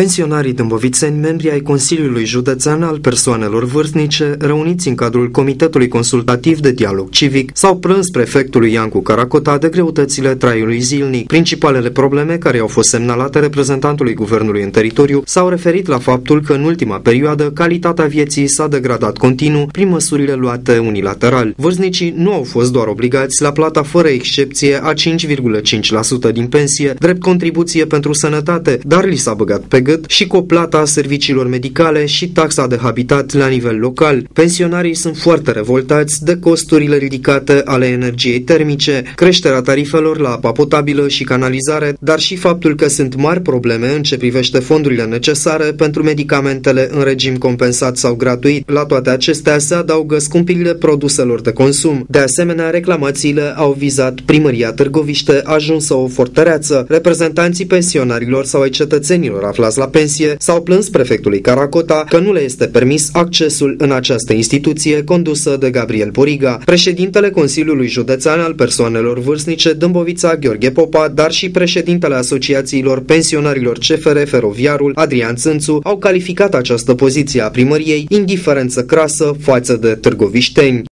Pensionarii dâmbovițeni, membri ai Consiliului Județean al Persoanelor Vârstnice, reuniți în cadrul Comitetului Consultativ de Dialog Civic, s-au plâns prefectului Iancu Caracota de greutățile traiului zilnic. Principalele probleme care au fost semnalate reprezentantului guvernului în teritoriu s-au referit la faptul că în ultima perioadă calitatea vieții s-a degradat continuu prin măsurile luate unilateral. Vârstnicii nu au fost doar obligați la plata fără excepție a 5,5% din pensie, drept contribuție pentru sănătate, dar li s-a băgat pe gât și cu plata serviciilor medicale și taxa de habitat la nivel local. Pensionarii sunt foarte revoltați de costurile ridicate ale energiei termice, creșterea tarifelor la apa potabilă și canalizare, dar și faptul că sunt mari probleme în ce privește fondurile necesare pentru medicamentele în regim compensat sau gratuit. La toate acestea se adaugă scumpirile produselor de consum. De asemenea, reclamațiile au vizat primăria Târgoviște, ajunsă o fortăreață. Reprezentanții pensionarilor sau ai cetățenilor aflați la pensie s-au plâns prefectului Caracota că nu le este permis accesul în această instituție condusă de Gabriel Poriga. Președintele Consiliului Județean al Persoanelor Vârstnice Dâmbovița Gheorghe Popa, dar și președintele Asociațiilor Pensionarilor CFR Feroviarul Adrian Țânțu au calificat această poziție a primăriei indiferență crasă față de târgovișteni.